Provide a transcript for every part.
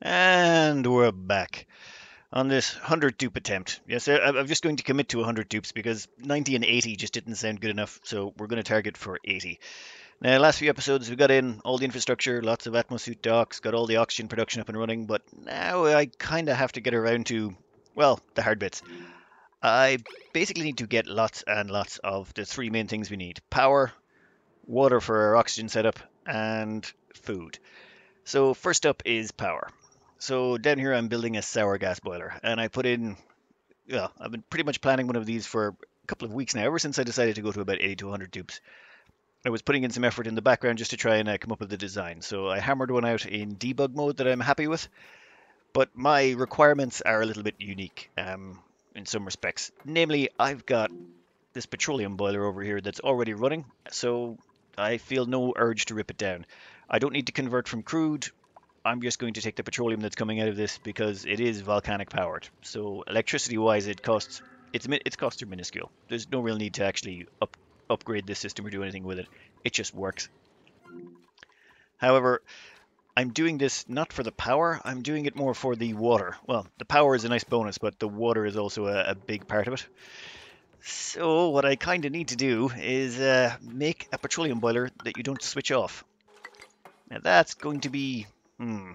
And we're back on this 100 dupe attempt. Yes, I'm just going to commit to 100 dupes because 90 and 80 just didn't sound good enough, so we're going to target for 80. Now, last few episodes we got in all the infrastructure, lots of Atmosuit docks, got all the oxygen production up and running, but now I kind of have to get around to, well, the hard bits. I basically need to get lots and lots of the three main things we need power, water for our oxygen setup, and food. So, first up is power. So, down here I'm building a sour gas boiler, and I put in, well, I've been pretty much planning one of these for a couple of weeks now, ever since I decided to go to about 80 to 100 dupes. I was putting in some effort in the background just to try and uh, come up with the design. So I hammered one out in debug mode that I'm happy with, but my requirements are a little bit unique um, in some respects. Namely, I've got this petroleum boiler over here that's already running, so I feel no urge to rip it down. I don't need to convert from crude. I'm just going to take the petroleum that's coming out of this because it is volcanic powered. So electricity wise, it costs its its costs are minuscule. There's no real need to actually up upgrade this system or do anything with it. It just works. However, I'm doing this not for the power, I'm doing it more for the water. Well, the power is a nice bonus, but the water is also a, a big part of it. So what I kind of need to do is uh, make a petroleum boiler that you don't switch off. Now that's going to be, hmm,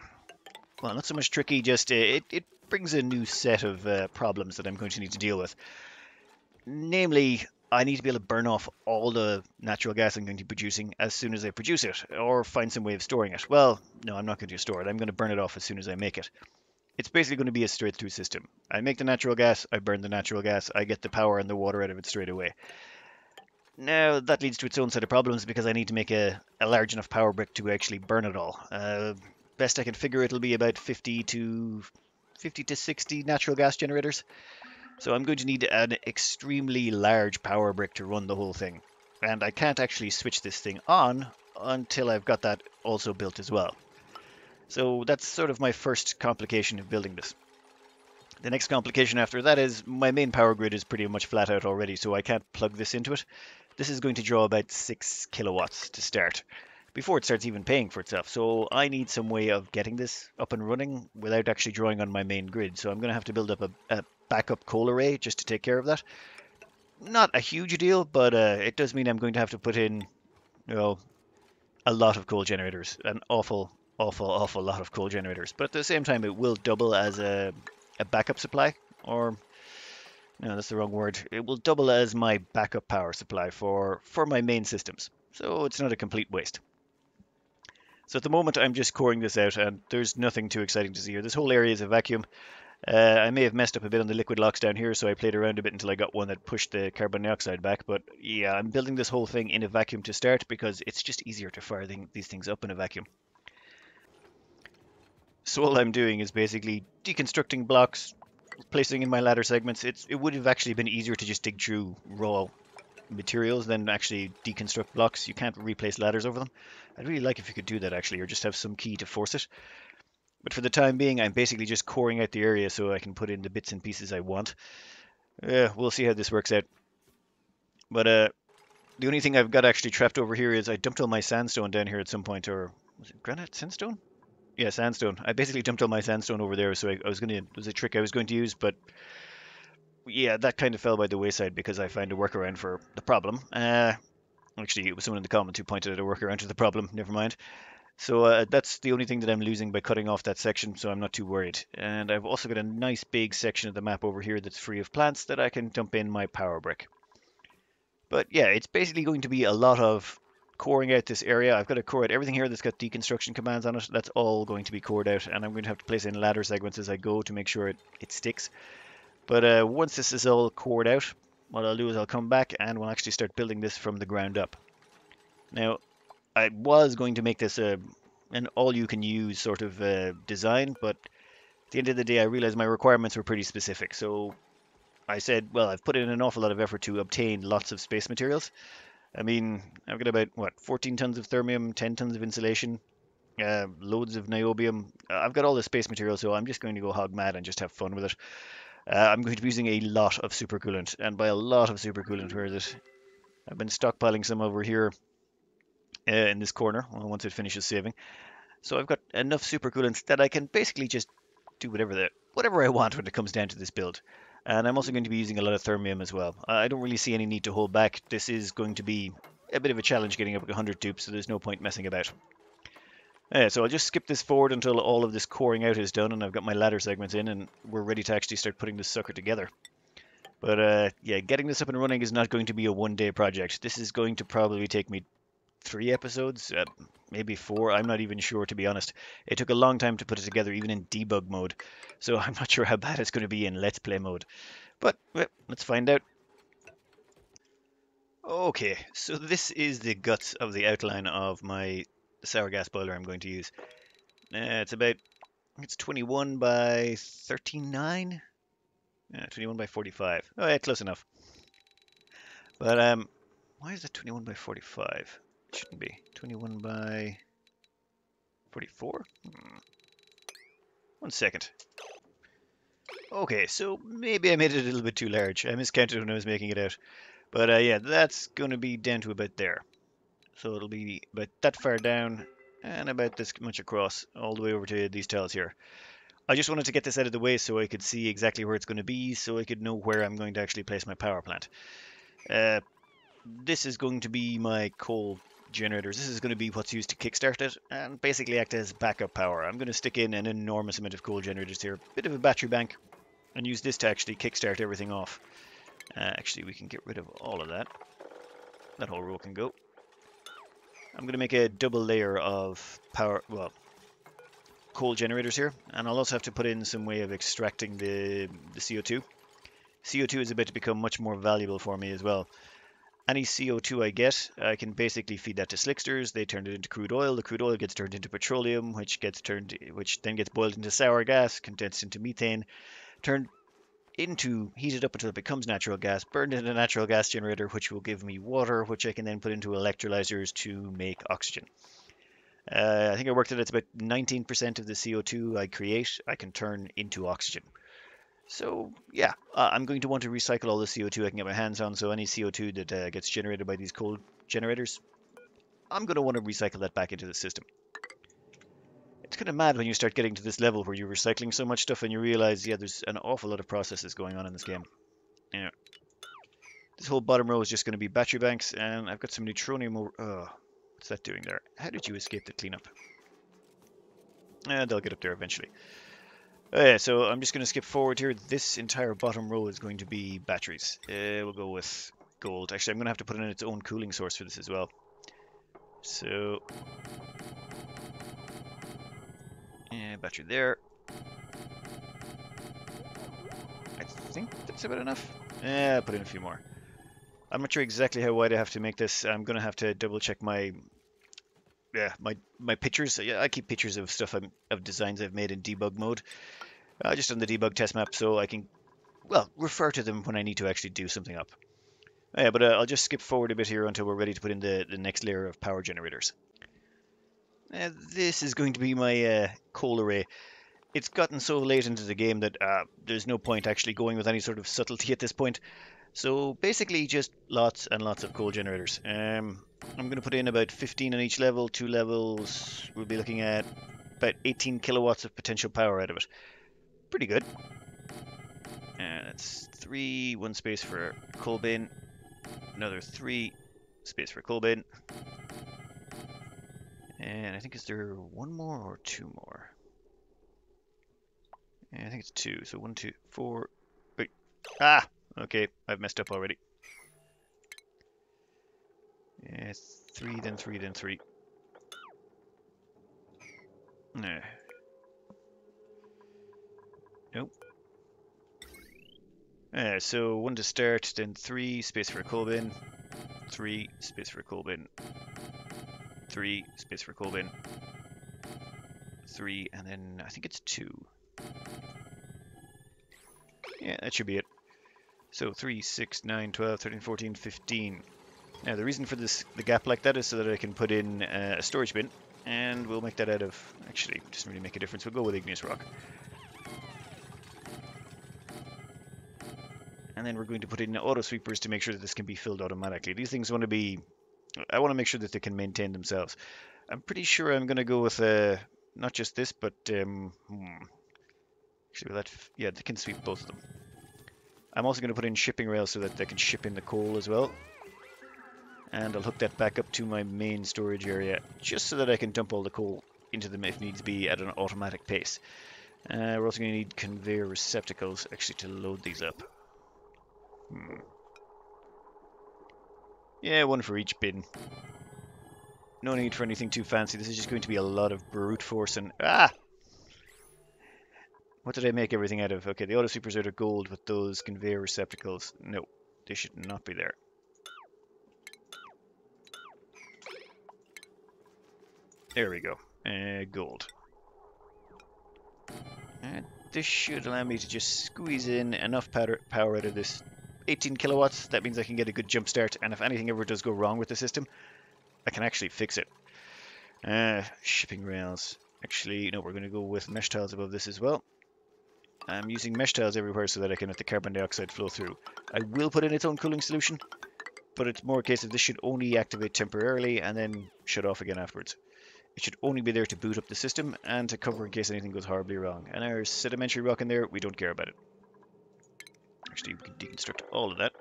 well, not so much tricky, just uh, it, it brings a new set of uh, problems that I'm going to need to deal with. Namely, I need to be able to burn off all the natural gas I'm going to be producing as soon as I produce it, or find some way of storing it. Well, no, I'm not going to store it. I'm going to burn it off as soon as I make it. It's basically going to be a straight through system. I make the natural gas, I burn the natural gas, I get the power and the water out of it straight away. Now, that leads to its own set of problems because I need to make a, a large enough power brick to actually burn it all. Uh, best I can figure, it'll be about 50 to 50 to 60 natural gas generators. So I'm going to need an extremely large power brick to run the whole thing. And I can't actually switch this thing on until I've got that also built as well. So that's sort of my first complication of building this. The next complication after that is my main power grid is pretty much flat out already, so I can't plug this into it. This is going to draw about 6 kilowatts to start before it starts even paying for itself. So I need some way of getting this up and running without actually drawing on my main grid. So I'm going to have to build up a, a backup coal array just to take care of that. Not a huge deal, but uh, it does mean I'm going to have to put in, you know, a lot of coal generators, an awful, awful, awful lot of coal generators. But at the same time, it will double as a, a backup supply, or no, that's the wrong word. It will double as my backup power supply for for my main systems. So it's not a complete waste. So at the moment, I'm just coring this out, and there's nothing too exciting to see here. This whole area is a vacuum. Uh, I may have messed up a bit on the liquid locks down here, so I played around a bit until I got one that pushed the carbon dioxide back. But yeah, I'm building this whole thing in a vacuum to start because it's just easier to fire these things up in a vacuum. So all I'm doing is basically deconstructing blocks, placing in my ladder segments. It's, it would have actually been easier to just dig through raw materials then actually deconstruct blocks. You can't replace ladders over them. I'd really like if you could do that actually, or just have some key to force it. But for the time being, I'm basically just coring out the area so I can put in the bits and pieces I want. Yeah, we'll see how this works out. But uh, the only thing I've got actually trapped over here is I dumped all my sandstone down here at some point, or was it granite sandstone? Yeah, sandstone. I basically dumped all my sandstone over there, so I, I was gonna it was a trick I was going to use, but yeah, that kind of fell by the wayside because I found a workaround for the problem. Uh, actually, it was someone in the comments who pointed out a workaround to the problem. Never mind. So uh, that's the only thing that I'm losing by cutting off that section, so I'm not too worried. And I've also got a nice big section of the map over here that's free of plants that I can dump in my power brick. But yeah, it's basically going to be a lot of coring out this area. I've got to core out everything here that's got deconstruction commands on it. That's all going to be cored out, and I'm going to have to place in ladder segments as I go to make sure it, it sticks. But uh, once this is all cored out, what I'll do is I'll come back and we'll actually start building this from the ground up. Now, I was going to make this a, an all-you-can-use sort of uh, design, but at the end of the day, I realized my requirements were pretty specific. So I said, well, I've put in an awful lot of effort to obtain lots of space materials. I mean, I've got about, what, 14 tons of thermium, 10 tons of insulation, uh, loads of niobium. I've got all the space material, so I'm just going to go hog mad and just have fun with it. Uh, I'm going to be using a lot of supercoolant, and by a lot of supercoolant, where is it? I've been stockpiling some over here uh, in this corner once it finishes saving. So I've got enough super coolants that I can basically just do whatever the whatever I want when it comes down to this build. And I'm also going to be using a lot of thermium as well. I don't really see any need to hold back. This is going to be a bit of a challenge getting up to 100 dupes, so there's no point messing about. So I'll just skip this forward until all of this coring out is done and I've got my ladder segments in and we're ready to actually start putting this sucker together. But uh, yeah, getting this up and running is not going to be a one-day project. This is going to probably take me three episodes, uh, maybe four. I'm not even sure, to be honest. It took a long time to put it together, even in debug mode. So I'm not sure how bad it's going to be in Let's Play mode. But well, let's find out. Okay, so this is the guts of the outline of my sour gas boiler I'm going to use. Uh, it's about, it's 21 by 39? Yeah, 21 by 45. Oh yeah, close enough. But um, why is it 21 by 45? It shouldn't be. 21 by 44? Hmm. One second. Okay, so maybe I made it a little bit too large. I miscounted when I was making it out. But uh, yeah, that's going to be down to about there. So it'll be about that far down and about this much across, all the way over to these tiles here. I just wanted to get this out of the way so I could see exactly where it's going to be, so I could know where I'm going to actually place my power plant. Uh, this is going to be my coal generators. This is going to be what's used to kickstart it and basically act as backup power. I'm going to stick in an enormous amount of coal generators here, a bit of a battery bank, and use this to actually kickstart everything off. Uh, actually, we can get rid of all of that. That whole row can go. I'm going to make a double layer of power, well, coal generators here. And I'll also have to put in some way of extracting the, the CO2. CO2 is about to become much more valuable for me as well. Any CO2 I get, I can basically feed that to slicksters. They turn it into crude oil. The crude oil gets turned into petroleum, which gets turned, which then gets boiled into sour gas, condensed into methane, turned into heated up until it becomes natural gas, burned in a natural gas generator, which will give me water, which I can then put into electrolyzers to make oxygen. Uh, I think I worked out it's about 19% of the CO2 I create, I can turn into oxygen. So yeah, uh, I'm going to want to recycle all the CO2 I can get my hands on. So any CO2 that uh, gets generated by these coal generators, I'm going to want to recycle that back into the system it's kind of mad when you start getting to this level where you're recycling so much stuff and you realize, yeah, there's an awful lot of processes going on in this game. Yeah. This whole bottom row is just going to be battery banks, and I've got some neutronium over... Oh, what's that doing there? How did you escape the cleanup? And they'll get up there eventually. Oh, yeah, so I'm just going to skip forward here. This entire bottom row is going to be batteries. Uh, we'll go with gold. Actually, I'm going to have to put in its own cooling source for this as well. So and battery there. I think that's about enough. Yeah, put in a few more. I'm not sure exactly how wide I have to make this. I'm gonna have to double check my yeah my my pictures. Yeah, I keep pictures of stuff I'm, of designs I've made in debug mode, uh, just on the debug test map, so I can well refer to them when I need to actually do something up. Yeah, but uh, I'll just skip forward a bit here until we're ready to put in the, the next layer of power generators. Uh, this is going to be my uh, coal array. It's gotten so late into the game that uh, there's no point actually going with any sort of subtlety at this point. So basically just lots and lots of coal generators. Um, I'm going to put in about 15 on each level, two levels. We'll be looking at about 18 kilowatts of potential power out of it. Pretty good. And it's three, one space for coal bin, another three, space for coal bin, and I think is there one more or two more? Yeah, I think it's two. So one, two, four. Wait. Ah! Okay, I've messed up already. Yeah, three, then three, then three. No. Nope. Uh, so one to start, then three, space for a coal bin, three, space for a coal bin, three, space for coal bin, three, and then I think it's two. Yeah, that should be it. So 3, 6, 9, 12, 13, 14, 15. Now the reason for this the gap like that is so that I can put in uh, a storage bin, and we'll make that out of, actually, doesn't really make a difference, we'll go with igneous rock. And then we're going to put in auto sweepers to make sure that this can be filled automatically. These things want to be I want to make sure that they can maintain themselves. I'm pretty sure I'm going to go with a not just this, but um, hmm. actually, that yeah, they can sweep both of them. I'm also going to put in shipping rails so that they can ship in the coal as well. And I'll hook that back up to my main storage area, just so that I can dump all the coal into them if needs be at an automatic pace. Uh, we're also going to need conveyor receptacles, actually, to load these up. Hmm. Yeah, one for each bin. No need for anything too fancy. This is just going to be a lot of brute force and... Ah! What did I make everything out of? Okay, the auto sweepers are gold with those conveyor receptacles. No, they should not be there. There we go. Uh, gold. And this should allow me to just squeeze in enough power, power out of this 18 kilowatts. That means I can get a good jump start, and if anything ever does go wrong with the system, I can actually fix it. Uh, shipping rails. Actually, no, we're going to go with mesh tiles above this as well. I'm using mesh tiles everywhere so that I can let the carbon dioxide flow through. I will put in its own cooling solution, but it's more a case of this should only activate temporarily and then shut off again afterwards. It should only be there to boot up the system and to cover in case anything goes horribly wrong. And our sedimentary rock in there, we don't care about it. Actually, we can deconstruct all of that.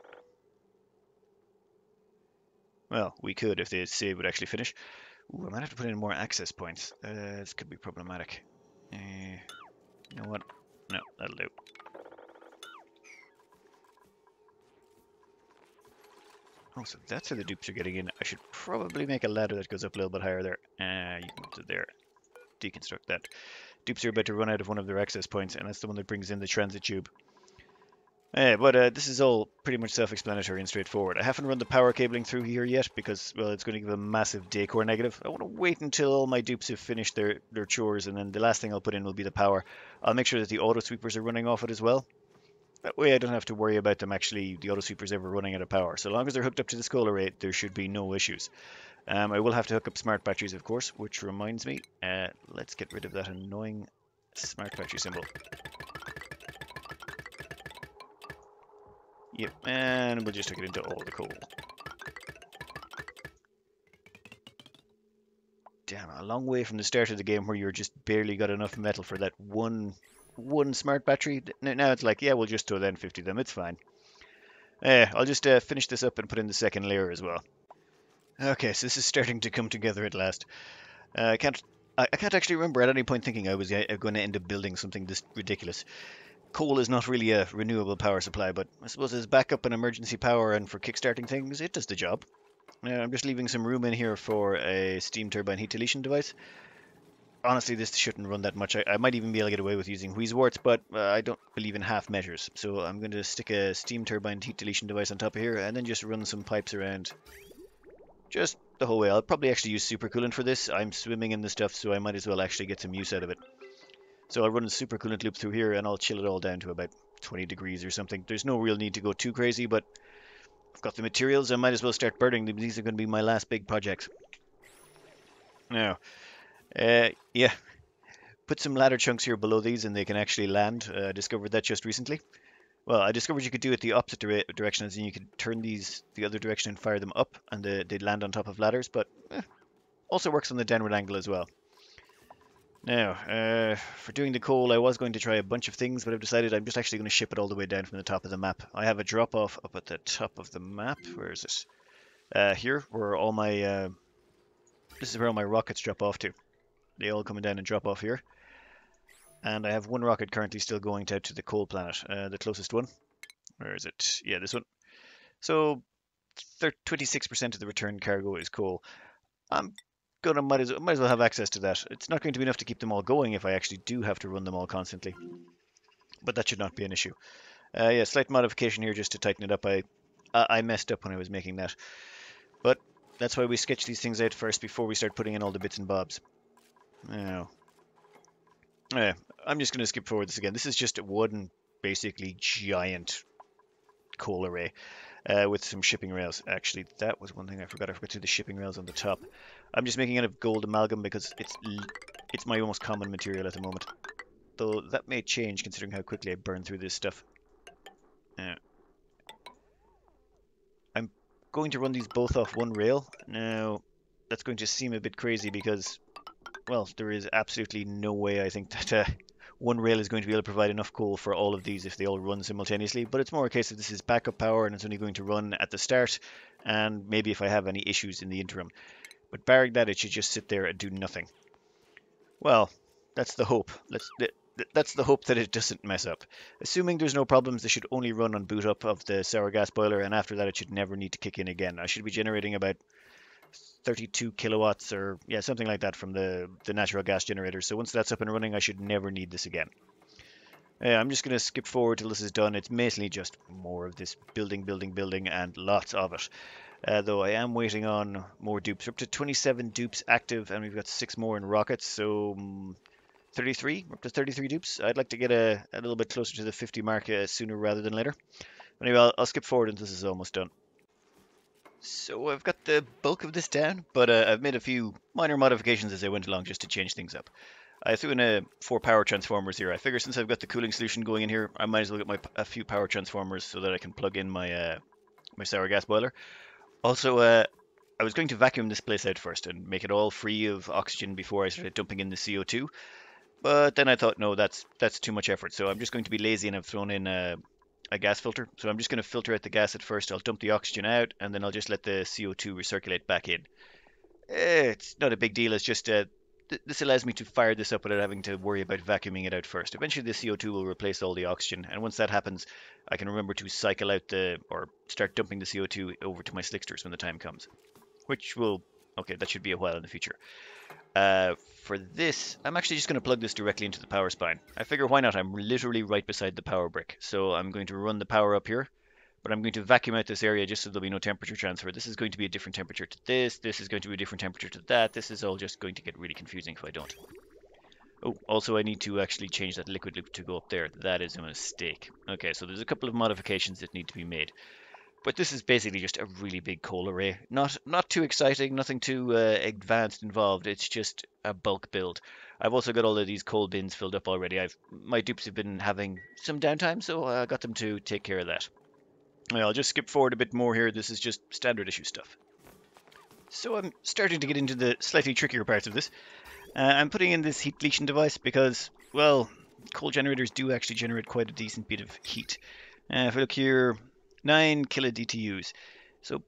Well, we could if the save would actually finish. Ooh, I might have to put in more access points. Uh, this could be problematic. Uh, you know what? No, that'll do. Oh, so that's how the dupes are getting in. I should probably make a ladder that goes up a little bit higher there. Uh, you can go to there. Deconstruct that. Dupes are about to run out of one of their access points, and that's the one that brings in the transit tube. Yeah, but uh, this is all pretty much self-explanatory and straightforward. I haven't run the power cabling through here yet because, well, it's going to give a massive decor negative. I want to wait until all my dupes have finished their, their chores, and then the last thing I'll put in will be the power. I'll make sure that the auto sweepers are running off it as well. That way I don't have to worry about them actually, the auto sweepers ever running out of power. So long as they're hooked up to the SCOLA rate, there should be no issues. Um, I will have to hook up smart batteries, of course, which reminds me, uh, let's get rid of that annoying smart battery symbol. Yep, and we'll just hook it into all the coal. Damn, a long way from the start of the game where you're just barely got enough metal for that one one smart battery. Now it's like, yeah, we'll just throw down 50 of them, it's fine. Uh, I'll just uh, finish this up and put in the second layer as well. Okay, so this is starting to come together at last. Uh, I can't I, I, can't actually remember at any point thinking I was uh, going to end up building something this ridiculous coal is not really a renewable power supply, but I suppose as backup and emergency power and for kickstarting things, it does the job. I'm just leaving some room in here for a steam turbine heat deletion device. Honestly, this shouldn't run that much. I, I might even be able to get away with using Wheezeworts, but uh, I don't believe in half measures. So I'm going to stick a steam turbine heat deletion device on top of here and then just run some pipes around just the whole way. I'll probably actually use supercoolant for this. I'm swimming in the stuff, so I might as well actually get some use out of it. So I'll run a supercoolant loop through here and I'll chill it all down to about 20 degrees or something. There's no real need to go too crazy, but I've got the materials. I might as well start burning them. These are going to be my last big projects. Now, uh, yeah, put some ladder chunks here below these and they can actually land. Uh, I discovered that just recently. Well, I discovered you could do it the opposite dire direction, as in you could turn these the other direction and fire them up, and they, would land on top of ladders, but eh, also works on the downward angle as well. Now, uh, for doing the coal, I was going to try a bunch of things, but I've decided I'm just actually going to ship it all the way down from the top of the map. I have a drop-off up at the top of the map. Where is this? Uh, here, where all my... Uh, this is where all my rockets drop off to. They all come down and drop off here. And I have one rocket currently still going out to the coal planet, uh, the closest one. Where is it? Yeah, this one. So, 26% of the return cargo is coal. I'm gonna might as, well, might as well have access to that. It's not going to be enough to keep them all going if I actually do have to run them all constantly. But that should not be an issue. Uh, yeah, slight modification here just to tighten it up. I I messed up when I was making that. But that's why we sketch these things out first before we start putting in all the bits and bobs. Now, yeah, I'm just going to skip forward this again. This is just one basically giant coal array uh, with some shipping rails. Actually, that was one thing I forgot. I forgot to do the shipping rails on the top. I'm just making it of gold amalgam because it's it's my most common material at the moment. Though that may change considering how quickly I burn through this stuff. Uh, I'm going to run these both off one rail. Now, that's going to seem a bit crazy because well, there is absolutely no way I think that uh, one rail is going to be able to provide enough coal for all of these if they all run simultaneously. But it's more a case of this is backup power and it's only going to run at the start and maybe if I have any issues in the interim. But barring that, it should just sit there and do nothing. Well, that's the hope. Let's, that's the hope that it doesn't mess up. Assuming there's no problems, this should only run on boot up of the sour gas boiler, and after that it should never need to kick in again. I should be generating about 32 kilowatts or yeah something like that from the the natural gas generator so once that's up and running I should never need this again I'm just going to skip forward till this is done it's mainly just more of this building building building and lots of it uh, though I am waiting on more dupes We're up to 27 dupes active and we've got six more in rockets so um, 33 up to 33 dupes I'd like to get a, a little bit closer to the 50 mark uh, sooner rather than later anyway I'll, I'll skip forward until this is almost done so I've got the bulk of this down, but uh, I've made a few minor modifications as I went along just to change things up. I threw in a four power transformers here. I figure since I've got the cooling solution going in here, I might as well get my a few power transformers so that I can plug in my uh, my sour gas boiler. Also, uh, I was going to vacuum this place out first and make it all free of oxygen before I started dumping in the CO2. But then I thought, no, that's that's too much effort. So I'm just going to be lazy and I've thrown in a, a gas filter. So I'm just going to filter out the gas at first. I'll dump the oxygen out and then I'll just let the CO2 recirculate back in. It's not a big deal. It's just uh, th this allows me to fire this up without having to worry about vacuuming it out first. Eventually the CO2 will replace all the oxygen and once that happens I can remember to cycle out the or start dumping the CO2 over to my slicksters when the time comes. Which will okay that should be a while in the future. Uh, for this, I'm actually just going to plug this directly into the power spine. I figure why not? I'm literally right beside the power brick. So I'm going to run the power up here, but I'm going to vacuum out this area just so there'll be no temperature transfer. This is going to be a different temperature to this. This is going to be a different temperature to that. This is all just going to get really confusing if I don't. Oh, also I need to actually change that liquid loop to go up there. That is a mistake. Okay, so there's a couple of modifications that need to be made. But this is basically just a really big coal array. Not not too exciting, nothing too uh, advanced involved. It's just a bulk build. I've also got all of these coal bins filled up already. I've my dupes have been having some downtime, so I got them to take care of that. I'll just skip forward a bit more here. This is just standard issue stuff. So I'm starting to get into the slightly trickier parts of this. Uh, I'm putting in this heat deletion device because, well, coal generators do actually generate quite a decent bit of heat. Uh, if I look here, 9 kilodtus. So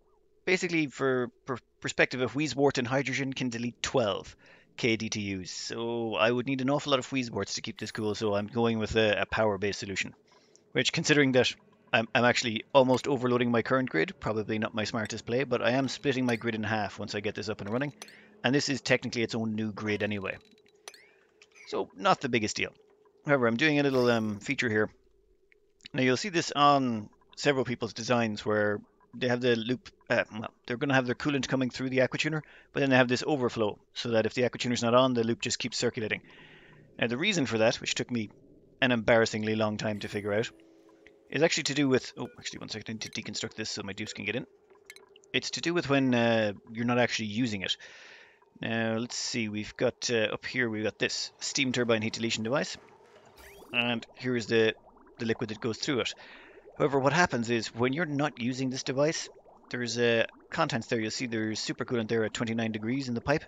basically, for per perspective, a Wheezewort hydrogen can delete 12 kDTUs. So I would need an awful lot of Wheezeworts to keep this cool, so I'm going with a, a power-based solution. Which, considering that I'm, I'm actually almost overloading my current grid, probably not my smartest play, but I am splitting my grid in half once I get this up and running. And this is technically its own new grid anyway. So not the biggest deal. However, I'm doing a little um, feature here. Now you'll see this on several people's designs where they have the loop, uh, well, they're going to have their coolant coming through the aquatuner, but then they have this overflow so that if the aquatuner's not on, the loop just keeps circulating. Now the reason for that, which took me an embarrassingly long time to figure out, is actually to do with, oh, actually one second, I need to deconstruct this so my dupes can get in. It's to do with when uh, you're not actually using it. Now, let's see, we've got, uh, up here, we've got this steam turbine heat deletion device. And here's the, the liquid that goes through it. However, what happens is when you're not using this device, there's a contents there. You'll see there's supercoolant there at 29 degrees in the pipe.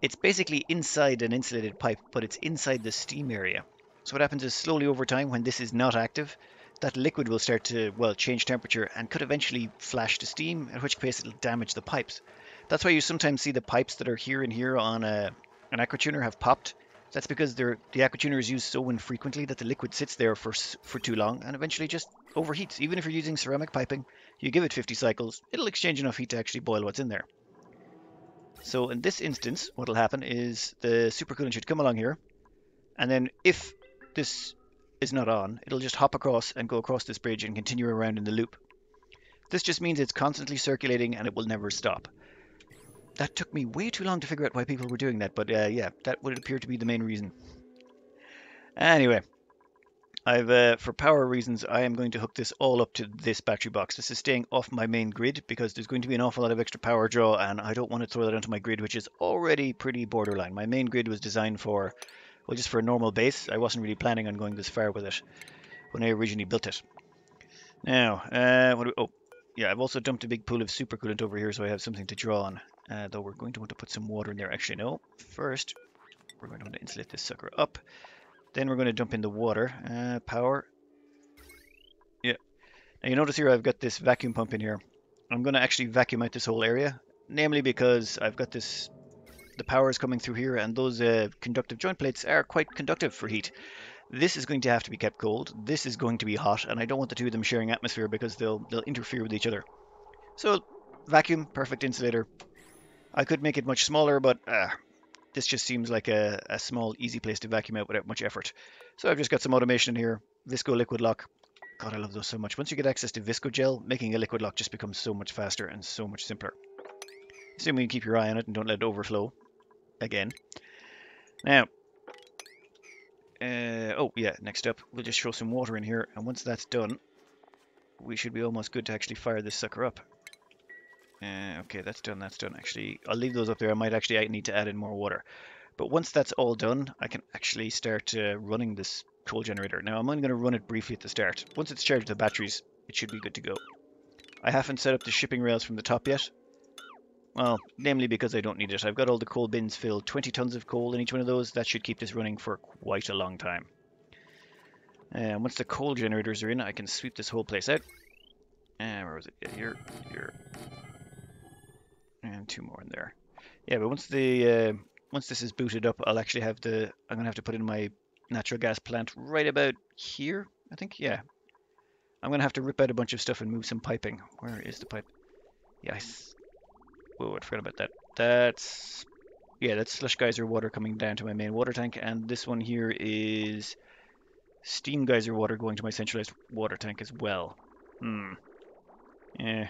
It's basically inside an insulated pipe, but it's inside the steam area. So what happens is slowly over time, when this is not active, that liquid will start to, well, change temperature and could eventually flash to steam, at which case it'll damage the pipes. That's why you sometimes see the pipes that are here and here on a, an aquatuner have popped that's because the aquatuner is used so infrequently that the liquid sits there for, for too long and eventually just overheats. Even if you're using ceramic piping, you give it 50 cycles, it'll exchange enough heat to actually boil what's in there. So in this instance, what will happen is the supercoolant should come along here, and then if this is not on, it'll just hop across and go across this bridge and continue around in the loop. This just means it's constantly circulating and it will never stop that took me way too long to figure out why people were doing that, but uh, yeah, that would appear to be the main reason. Anyway, I've uh, for power reasons, I am going to hook this all up to this battery box. This is staying off my main grid because there's going to be an awful lot of extra power draw, and I don't want to throw that onto my grid, which is already pretty borderline. My main grid was designed for, well, just for a normal base. I wasn't really planning on going this far with it when I originally built it. Now, uh, what do we, oh, yeah, I've also dumped a big pool of supercoolant over here so I have something to draw on. Uh, though we're going to want to put some water in there. Actually, no. First, we're going to want to insulate this sucker up. Then we're going to dump in the water. Uh, power. Yeah. Now you notice here I've got this vacuum pump in here. I'm going to actually vacuum out this whole area. Namely because I've got this... The power is coming through here and those uh, conductive joint plates are quite conductive for heat. This is going to have to be kept cold. This is going to be hot and I don't want the two of them sharing atmosphere because they'll, they'll interfere with each other. So vacuum, perfect insulator. I could make it much smaller, but uh, this just seems like a, a small, easy place to vacuum out without much effort. So I've just got some automation in here. Visco liquid lock. God, I love those so much. Once you get access to Visco gel, making a liquid lock just becomes so much faster and so much simpler. Assuming you keep your eye on it and don't let it overflow. Again. Now, uh, oh yeah, next up, we'll just throw some water in here, and once that's done, we should be almost good to actually fire this sucker up. Uh, okay, that's done, that's done. Actually, I'll leave those up there. I might actually need to add in more water. But once that's all done, I can actually start uh, running this coal generator. Now, I'm only going to run it briefly at the start. Once it's charged the batteries, it should be good to go. I haven't set up the shipping rails from the top yet. Well, namely because I don't need it. I've got all the coal bins filled. 20 tons of coal in each one of those. That should keep this running for quite a long time. And uh, once the coal generators are in, I can sweep this whole place out. And uh, where was it? Yeah, here, here, and two more in there. Yeah, but once the uh, once this is booted up, I'll actually have the I'm gonna have to put in my natural gas plant right about here. I think, yeah. I'm gonna have to rip out a bunch of stuff and move some piping. Where is the pipe? Yes. Whoa, I forgot about that. That's yeah, that's slush geyser water coming down to my main water tank, and this one here is steam geyser water going to my centralized water tank as well. Hmm. Yeah.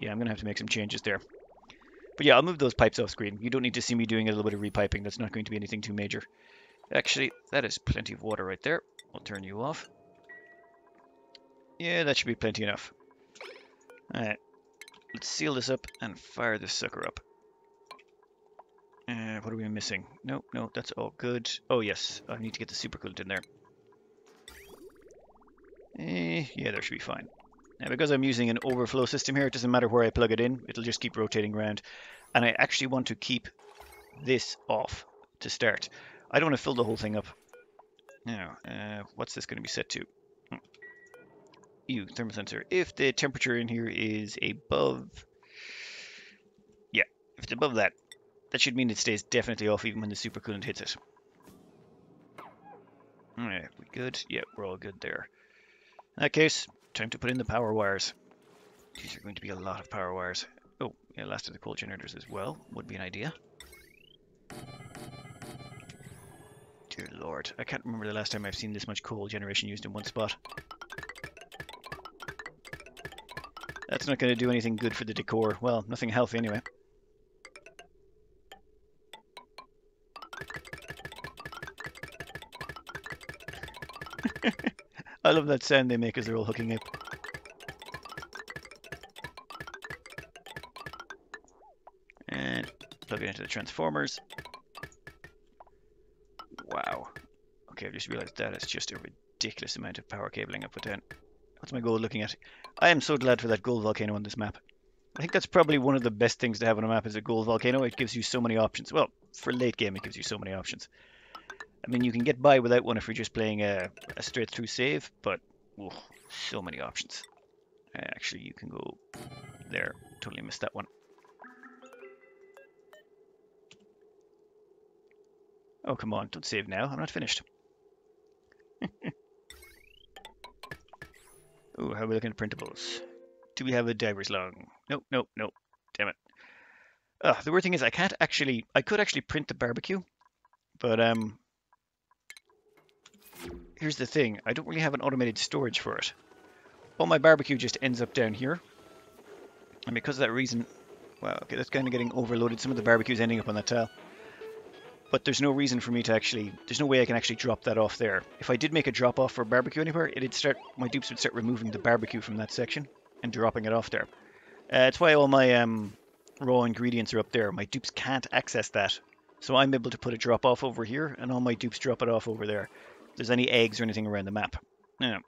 Yeah, I'm gonna have to make some changes there. But yeah, I'll move those pipes off screen. You don't need to see me doing a little bit of repiping. That's not going to be anything too major. Actually, that is plenty of water right there. I'll turn you off. Yeah, that should be plenty enough. Alright. Let's seal this up and fire this sucker up. Uh, what are we missing? No, no, that's all good. Oh yes, I need to get the supercoolant in there. Eh, yeah, that should be fine. Now because I'm using an overflow system here, it doesn't matter where I plug it in, it'll just keep rotating around. And I actually want to keep this off to start. I don't want to fill the whole thing up. Now, uh, what's this going to be set to? Hmm. You, thermal sensor. If the temperature in here is above... Yeah, if it's above that, that should mean it stays definitely off even when the supercoolant hits it. Alright, we good? Yeah, we're all good there. In that case, time to put in the power wires. These are going to be a lot of power wires. Oh, yeah, last of the coal generators as well would be an idea. Dear lord, I can't remember the last time I've seen this much coal generation used in one spot. That's not going to do anything good for the decor. Well, nothing healthy anyway. I love that sound they make as they're all hooking up. And plug it into the transformers. Wow. Okay, I've just realized that is just a ridiculous amount of power cabling I put down. What's my goal looking at? I am so glad for that gold volcano on this map. I think that's probably one of the best things to have on a map is a gold volcano. It gives you so many options. Well, for late game, it gives you so many options. I mean, you can get by without one if you're just playing a, a straight through save, but oh, so many options. Actually, you can go there. Totally missed that one. Oh, come on. Don't save now. I'm not finished. Oh, how are we looking at printables? Do we have a diver's lung? Nope, nope, nope. Damn it. Uh, the weird thing is I can't actually... I could actually print the barbecue, but um, here's the thing. I don't really have an automated storage for it. All my barbecue just ends up down here. And because of that reason... Well, okay, that's kind of getting overloaded. Some of the barbecue's ending up on that tile. But there's no reason for me to actually... There's no way I can actually drop that off there. If I did make a drop off for barbecue anywhere, it'd start... My dupes would start removing the barbecue from that section and dropping it off there. Uh, that's why all my um, raw ingredients are up there. My dupes can't access that. So I'm able to put a drop off over here and all my dupes drop it off over there there's any eggs or anything around the map. Now,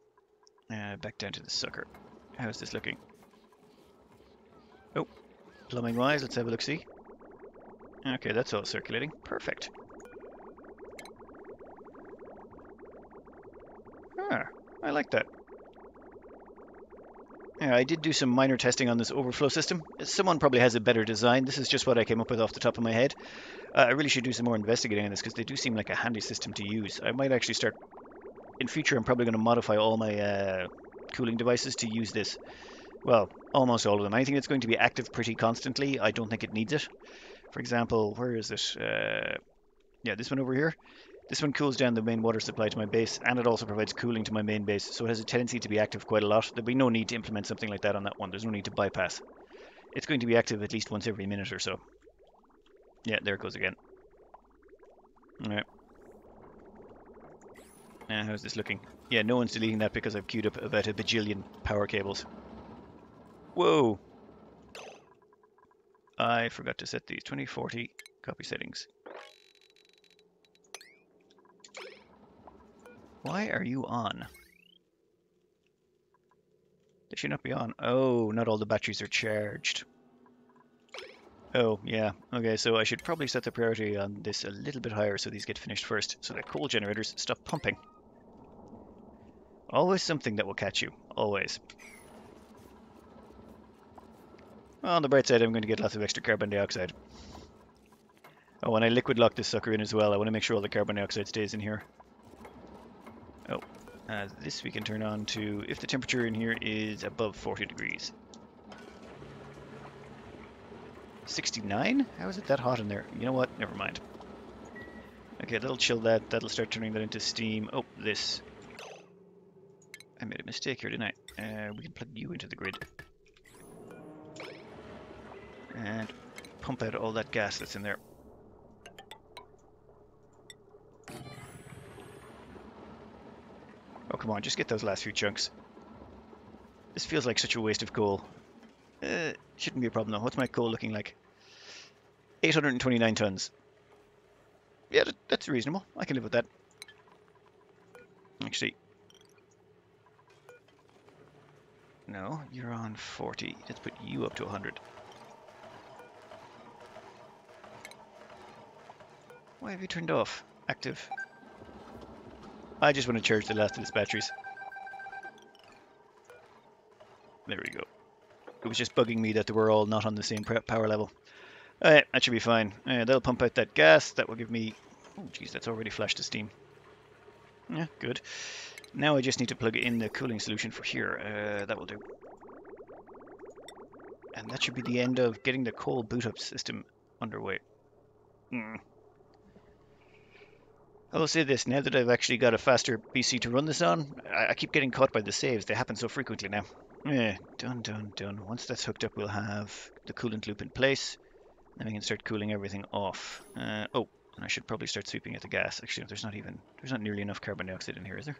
uh, back down to the sucker. How's this looking? Oh, plumbing wise, let's have a look see. Okay, that's all circulating. Perfect. Ah, I like that. Yeah, I did do some minor testing on this overflow system. Someone probably has a better design. This is just what I came up with off the top of my head. Uh, I really should do some more investigating on this because they do seem like a handy system to use. I might actually start... In future, I'm probably going to modify all my uh, cooling devices to use this. Well, almost all of them. Anything that's going to be active pretty constantly, I don't think it needs it. For example, where is it? Uh, yeah, this one over here. This one cools down the main water supply to my base, and it also provides cooling to my main base, so it has a tendency to be active quite a lot. There'll be no need to implement something like that on that one. There's no need to bypass. It's going to be active at least once every minute or so. Yeah, there it goes again. Alright. Uh, how's this looking? Yeah, no one's deleting that because I've queued up about a bajillion power cables. Whoa! I forgot to set these. 2040 copy settings. Why are you on? They should not be on. Oh, not all the batteries are charged. Oh, yeah. Okay, so I should probably set the priority on this a little bit higher so these get finished first, so that coal generators stop pumping. Always something that will catch you. Always. On the bright side, I'm going to get lots of extra carbon dioxide. Oh, when I liquid lock this sucker in as well, I want to make sure all the carbon dioxide stays in here. Oh, uh, this we can turn on to if the temperature in here is above 40 degrees. 69? How is it that hot in there? You know what? Never mind. Okay, that'll chill that. That'll start turning that into steam. Oh, this. I made a mistake here, didn't I? Uh, we can plug you into the grid. And pump out all that gas that's in there. Oh, come on, just get those last few chunks. This feels like such a waste of coal. Uh, shouldn't be a problem though. What's my coal looking like? 829 tons. Yeah, that, that's reasonable. I can live with that. Actually, no, you're on 40. Let's put you up to 100. Why have you turned off? Active. I just want to charge the last of its batteries. There we go. It was just bugging me that they were all not on the same power level. Alright, that should be fine. Uh, they'll pump out that gas. That will give me... Oh, geez, that's already flashed to steam. Yeah, good. Now I just need to plug in the cooling solution for here. Uh, that will do. And that should be the end of getting the coal boot-up system underway. Hmm. I will say this, now that I've actually got a faster PC to run this on, I, I keep getting caught by the saves. They happen so frequently now. Yeah, done, done, done. Once that's hooked up, we'll have the coolant loop in place. Then we can start cooling everything off. Uh, oh, and I should probably start sweeping at the gas. Actually, there's not even, there's not nearly enough carbon dioxide in here, is there?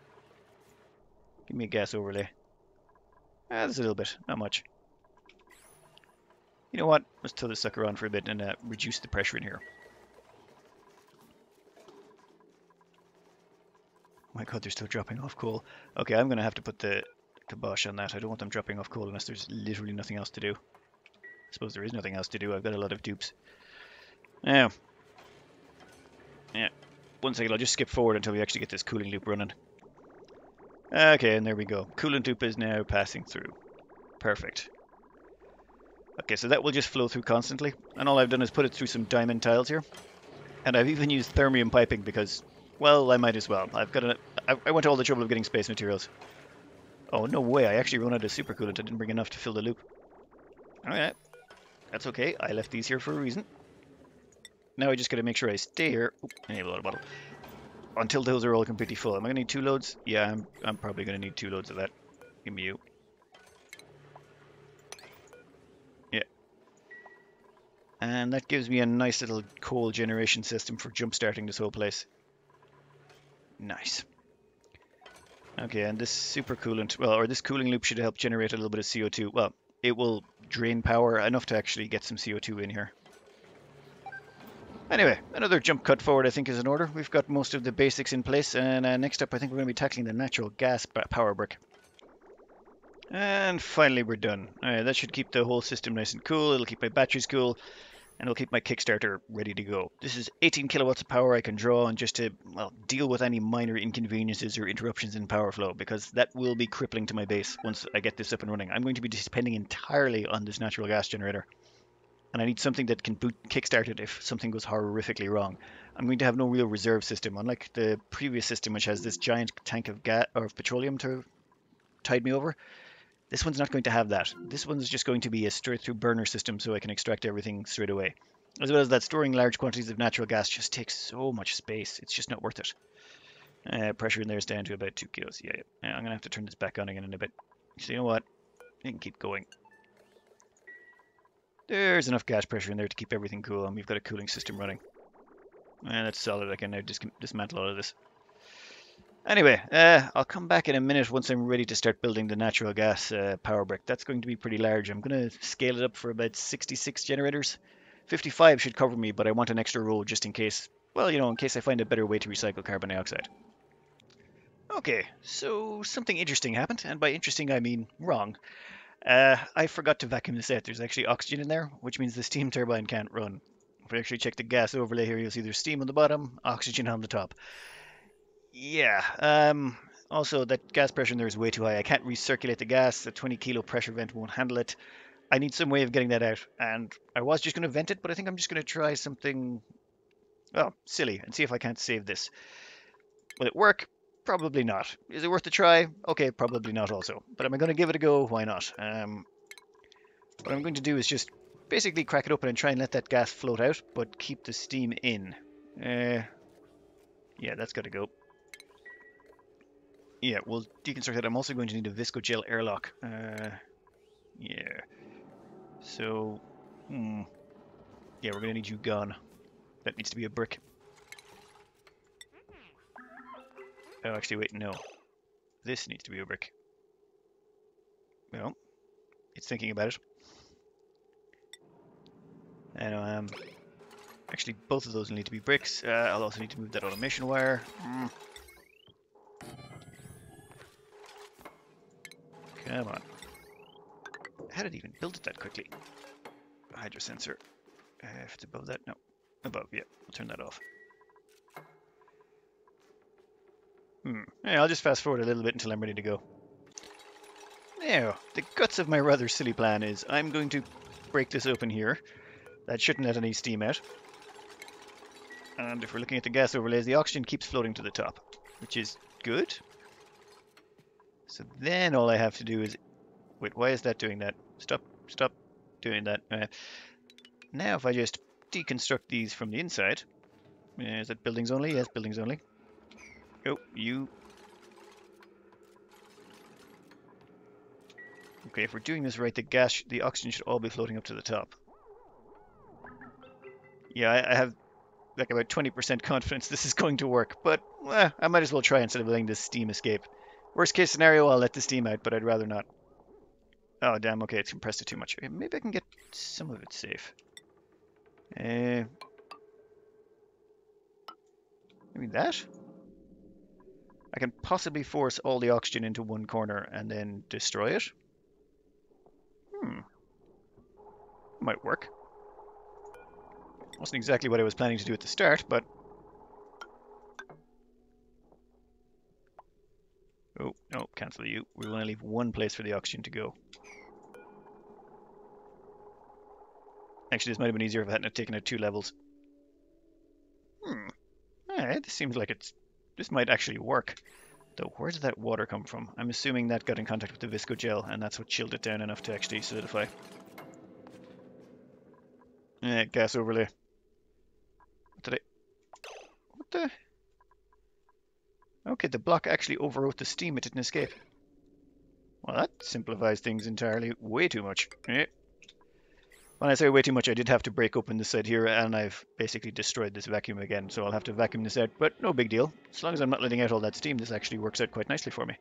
Give me a gas overlay. Ah, there's a little bit, not much. You know what? Let's tow this sucker on for a bit and uh, reduce the pressure in here. My god, they're still dropping off coal. Okay, I'm going to have to put the kibosh on that. I don't want them dropping off coal unless there's literally nothing else to do. I suppose there is nothing else to do. I've got a lot of dupes. Yeah. Yeah. One second, I'll just skip forward until we actually get this cooling loop running. Okay, and there we go. Coolant loop is now passing through. Perfect. Okay, so that will just flow through constantly. And all I've done is put it through some diamond tiles here. And I've even used thermium piping because well, I might as well. I've got a. I, I went to all the trouble of getting space materials. Oh, no way. I actually run out of supercoolant. I didn't bring enough to fill the loop. Alright. That's okay. I left these here for a reason. Now I just gotta make sure I stay here. Oop, I need a bottle. Until those are all completely full. Am I gonna need two loads? Yeah, I'm, I'm probably gonna need two loads of that. Give me you. Yeah. And that gives me a nice little coal generation system for jump starting this whole place. Nice. Okay, and this super coolant, well, or this cooling loop should help generate a little bit of CO2. Well, it will drain power enough to actually get some CO2 in here. Anyway, another jump cut forward I think is in order. We've got most of the basics in place, and uh, next up I think we're going to be tackling the natural gas power brick. And finally we're done. Alright, that should keep the whole system nice and cool. It'll keep my batteries cool. And it'll keep my Kickstarter ready to go. This is 18 kilowatts of power I can draw on just to well deal with any minor inconveniences or interruptions in power flow because that will be crippling to my base once I get this up and running. I'm going to be depending entirely on this natural gas generator. And I need something that can boot kickstart it if something goes horrifically wrong. I'm going to have no real reserve system, unlike the previous system, which has this giant tank of gas or of petroleum to tide me over. This one's not going to have that. This one's just going to be a straight through burner system so I can extract everything straight away. As well as that storing large quantities of natural gas just takes so much space. It's just not worth it. Uh, pressure in there is down to about 2 kilos. Yeah, yeah. I'm going to have to turn this back on again in a bit. So you know what? I can keep going. There's enough gas pressure in there to keep everything cool, and we've got a cooling system running. And that's solid. I can now dis dismantle all of this. Anyway, uh, I'll come back in a minute once I'm ready to start building the natural gas uh, power brick. That's going to be pretty large. I'm going to scale it up for about 66 generators. 55 should cover me, but I want an extra row just in case, well, you know, in case I find a better way to recycle carbon dioxide. Okay, so something interesting happened, and by interesting I mean wrong. Uh, I forgot to vacuum this out. There's actually oxygen in there, which means the steam turbine can't run. If I actually check the gas overlay here, you'll see there's steam on the bottom, oxygen on the top. Yeah. Um, also, that gas pressure in there is way too high. I can't recirculate the gas. The 20 kilo pressure vent won't handle it. I need some way of getting that out. And I was just going to vent it, but I think I'm just going to try something, well, silly and see if I can't save this. Will it work? Probably not. Is it worth a try? Okay, probably not also. But am I going to give it a go? Why not? Um, what I'm going to do is just basically crack it open and try and let that gas float out, but keep the steam in. Uh, yeah, that's got to go. Yeah, we'll deconstruct that. I'm also going to need a visco viscogel airlock. Uh, yeah. So, hmm. Yeah, we're going to need you gone. That needs to be a brick. Oh, actually, wait, no. This needs to be a brick. Well, it's thinking about it. And um, actually, both of those need to be bricks. Uh, I'll also need to move that automation wire. Mm. Come on. How did it even build it that quickly? Hydro sensor. Uh, if it's above that, no. Above, yeah. I'll turn that off. Hmm. Yeah, I'll just fast forward a little bit until I'm ready to go. Now, the guts of my rather silly plan is I'm going to break this open here. That shouldn't let any steam out. And if we're looking at the gas overlays, the oxygen keeps floating to the top, which is good. So then all I have to do is... Wait, why is that doing that? Stop, stop doing that. Uh, now if I just deconstruct these from the inside... Uh, is that buildings only? Yes, buildings only. Oh, you... Okay, if we're doing this right, the gas, the oxygen should all be floating up to the top. Yeah, I, I have like about 20% confidence this is going to work, but eh, I might as well try instead of letting this steam escape. Worst case scenario, I'll let the steam out, but I'd rather not. Oh, damn, okay, it's compressed it too much. Okay, maybe I can get some of it safe. Uh, maybe that? I can possibly force all the oxygen into one corner and then destroy it. Hmm. Might work. Wasn't exactly what I was planning to do at the start, but... Oh, no, cancel you. We want to leave one place for the oxygen to go. Actually, this might have been easier if I hadn't taken it two levels. Hmm. This seems like it's... This might actually work. Though, where did that water come from? I'm assuming that got in contact with the visco gel, and that's what chilled it down enough to actually solidify. Eh, gas overlay. What did I... What the... Okay, the block actually overwrote the steam, it didn't escape. Well, that simplifies things entirely way too much. Eh. When I say way too much, I did have to break open this side here, and I've basically destroyed this vacuum again, so I'll have to vacuum this out, but no big deal. As long as I'm not letting out all that steam, this actually works out quite nicely for me.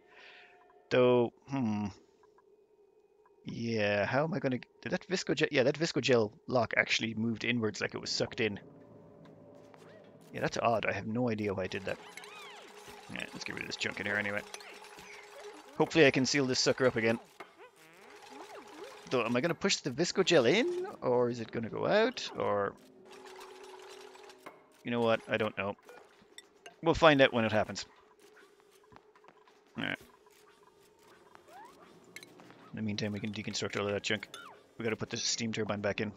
Though, hmm... Yeah, how am I going to... Did that visco gel... Yeah, that visco gel lock actually moved inwards like it was sucked in. Yeah, that's odd. I have no idea why I did that. Let's get rid of this junk in here anyway. Hopefully I can seal this sucker up again. Though, am I going to push the visco gel in? or is it going to go out, or... You know what? I don't know. We'll find out when it happens. Alright. In the meantime, we can deconstruct all of that junk. We gotta put the steam turbine back in.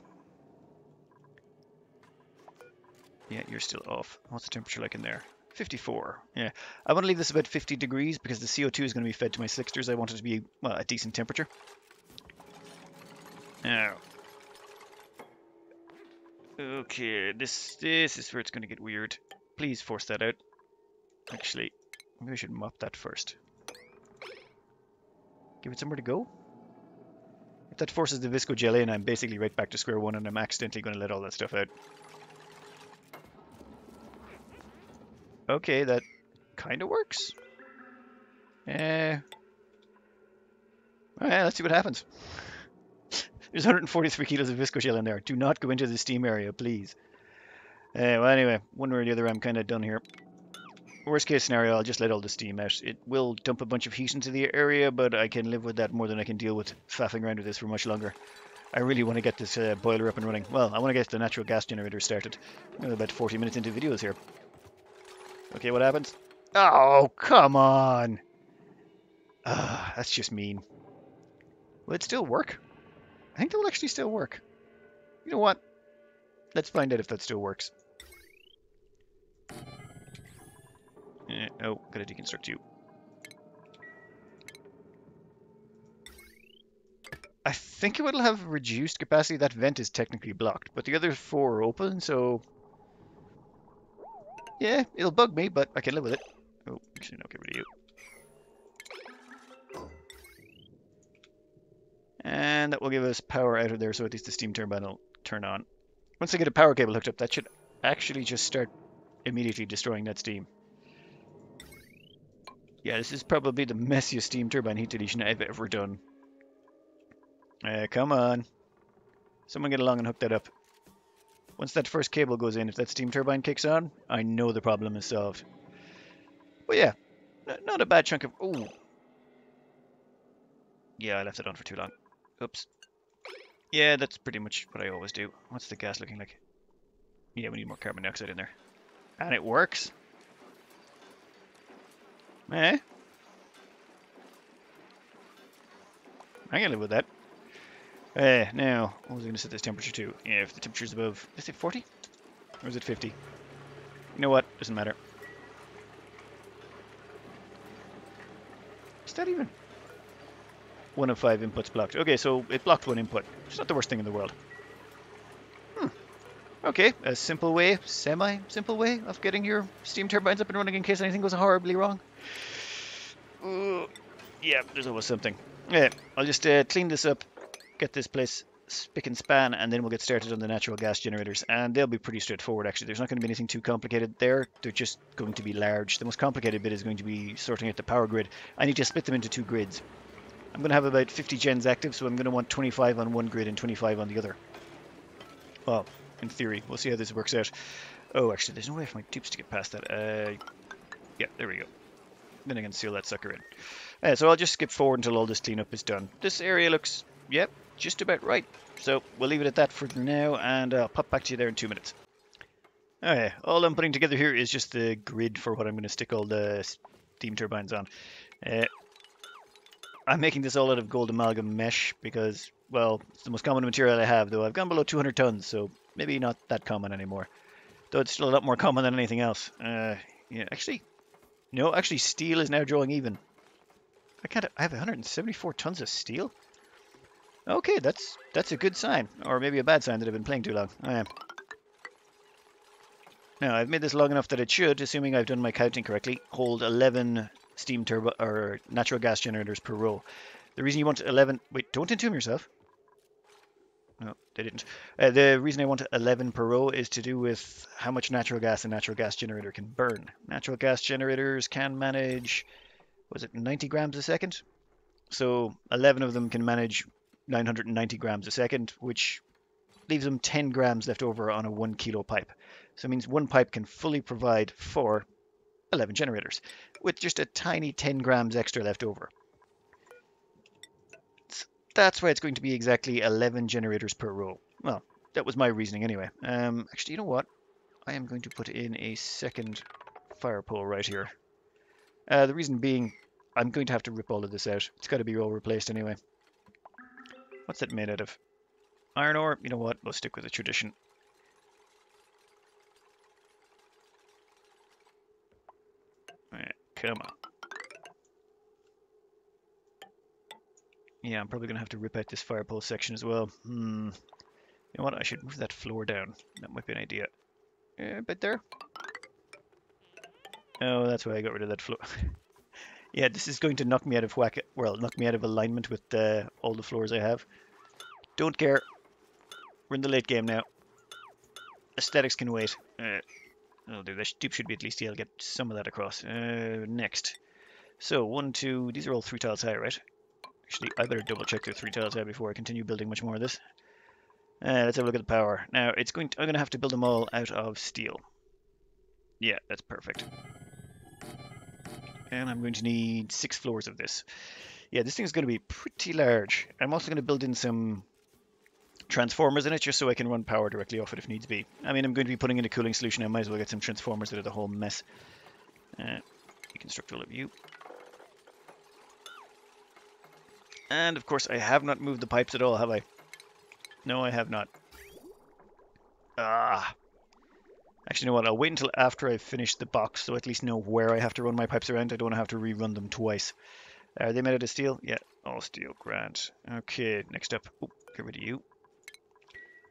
Yeah, you're still off. What's the temperature like in there? 54. Yeah, I want to leave this about 50 degrees because the CO2 is going to be fed to my slicksters. I want it to be, well, a decent temperature. Now. Okay, this this is where it's going to get weird. Please force that out. Actually, maybe I should mop that first. Give it somewhere to go. If that forces the visco jelly, and I'm basically right back to square one and I'm accidentally going to let all that stuff out. Okay, that kind of works. Eh. Alright, let's see what happens. There's 143 kilos of visco gel in there. Do not go into the steam area, please. Uh, well, anyway, one way or the other, I'm kind of done here. Worst case scenario, I'll just let all the steam out. It will dump a bunch of heat into the area, but I can live with that more than I can deal with faffing around with this for much longer. I really want to get this uh, boiler up and running. Well, I want to get the natural gas generator started. About 40 minutes into videos here. Okay, what happens? Oh, come on! Ah, that's just mean. Will it still work? I think that will actually still work. You know what? Let's find out if that still works. Eh, oh, gotta deconstruct you. I think it will have reduced capacity. That vent is technically blocked, but the other four are open, so... Yeah, it'll bug me, but I can live with it. Oh, actually, no, get rid of you. And that will give us power out of there, so at least the steam turbine will turn on. Once I get a power cable hooked up, that should actually just start immediately destroying that steam. Yeah, this is probably the messiest steam turbine heat deletion I've ever done. Uh, come on. Someone get along and hook that up. Once that first cable goes in, if that steam turbine kicks on, I know the problem is solved. But yeah, not a bad chunk of... Ooh. Yeah, I left it on for too long. Oops. Yeah, that's pretty much what I always do. What's the gas looking like? Yeah, we need more carbon dioxide in there. And it works. Eh? I can live with that. Uh, now, what was I going to set this temperature to? If the temperature is above, is it 40? Or is it 50? You know what? Doesn't matter. Is that even? One of five inputs blocked. Okay, so it blocked one input. It's not the worst thing in the world. Hmm. Okay, a simple way, semi-simple way of getting your steam turbines up and running in case anything goes horribly wrong. Uh, yeah, there's always something. Yeah, I'll just uh, clean this up, get this place spick and span, and then we'll get started on the natural gas generators. And they'll be pretty straightforward, actually. There's not going to be anything too complicated there. They're just going to be large. The most complicated bit is going to be sorting out the power grid. I need to split them into two grids. I'm going to have about 50 gens active, so I'm going to want 25 on one grid and 25 on the other. Well, in theory. We'll see how this works out. Oh, actually, there's no way for my dupes to get past that. Uh, yeah, there we go. Then I can seal that sucker in. Uh, so I'll just skip forward until all this cleanup is done. This area looks, yep, just about right. So we'll leave it at that for now, and I'll pop back to you there in two minutes. Okay, all I'm putting together here is just the grid for what I'm going to stick all the steam turbines on. Uh, I'm making this all out of gold amalgam mesh because, well, it's the most common material I have, though I've gone below 200 tons, so maybe not that common anymore. Though it's still a lot more common than anything else. Uh, yeah, actually, no, actually steel is now drawing even. I can't, I have 174 tons of steel? Okay, that's that's a good sign, or maybe a bad sign that I've been playing too long. I am. Now, I've made this long enough that it should, assuming I've done my counting correctly, hold 11 steam turbo or natural gas generators per row. The reason you want 11... Wait, don't entomb yourself. No, they didn't. Uh, the reason I want 11 per row is to do with how much natural gas a natural gas generator can burn. Natural gas generators can manage, was it 90 grams a second? So 11 of them can manage 990 grams a second, which leaves them 10 grams left over on a 1 kilo pipe. So it means one pipe can fully provide for 11 generators, with just a tiny 10 grams extra left over. That's why it's going to be exactly 11 generators per row. Well, that was my reasoning anyway. Um, actually, you know what? I am going to put in a second fire pole right here. Uh, the reason being, I'm going to have to rip all of this out. It's got to be all replaced anyway. What's it made out of? Iron ore? You know what? We'll stick with the tradition. Come on. Yeah, I'm probably going to have to rip out this fire pole section as well. Hmm. You know what? I should move that floor down. That might be an idea. Yeah, a bit there. Oh, that's why I got rid of that floor. yeah, this is going to knock me out of whack. Well, knock me out of alignment with uh, all the floors I have. Don't care. We're in the late game now. Aesthetics can wait. Uh, oh, the dupe should be at least I'll get some of that across. Uh, next. So, one, two, these are all three tiles high, right? Actually, I better double check they're three tiles high before I continue building much more of this. Uh, let's have a look at the power. Now, it's going. To, I'm going to have to build them all out of steel. Yeah, that's perfect. And I'm going to need six floors of this. Yeah, this thing is going to be pretty large. I'm also going to build in some transformers in it just so I can run power directly off it if needs be. I mean, I'm going to be putting in a cooling solution. I might as well get some transformers out of the whole mess. Uh, deconstruct all of you. And of course, I have not moved the pipes at all, have I? No, I have not. Ah. Actually, you know what? I'll wait until after I finish the box, so at least know where I have to run my pipes around. I don't have to rerun them twice. Are they made out of steel? Yeah, all steel. Grand. Okay, next up. Get rid of you.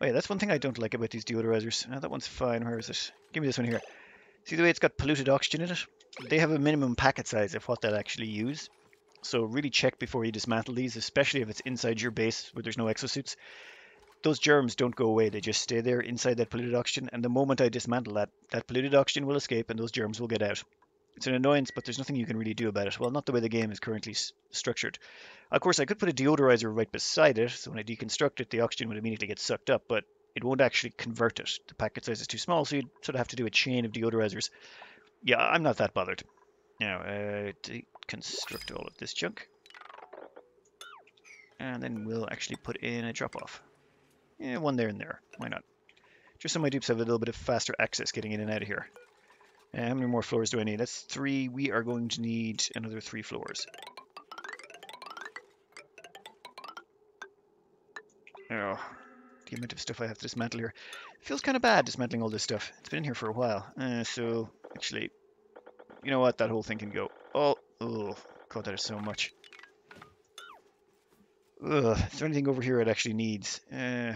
Oh yeah, that's one thing I don't like about these deodorizers. Oh, that one's fine. Where is it? Give me this one here. See the way it's got polluted oxygen in it? They have a minimum packet size of what they'll actually use. So really check before you dismantle these, especially if it's inside your base where there's no exosuits. Those germs don't go away, they just stay there inside that polluted oxygen, and the moment I dismantle that, that polluted oxygen will escape and those germs will get out. It's an annoyance, but there's nothing you can really do about it. Well, not the way the game is currently structured. Of course, I could put a deodorizer right beside it, so when I deconstruct it, the oxygen would immediately get sucked up, but it won't actually convert it. The packet size is too small, so you'd sort of have to do a chain of deodorizers. Yeah, I'm not that bothered. Now, uh, deconstruct all of this junk. And then we'll actually put in a drop-off. Yeah, one there and there. Why not? Just so my dupes have a little bit of faster access getting in and out of here. Uh, how many more floors do I need? That's three. We are going to need another three floors. Oh, the amount of stuff I have to dismantle here. It feels kind of bad dismantling all this stuff. It's been in here for a while. Uh, so, actually, you know what? That whole thing can go. Oh, oh, God, that is so much. Ugh, is there anything over here it actually needs? Uh,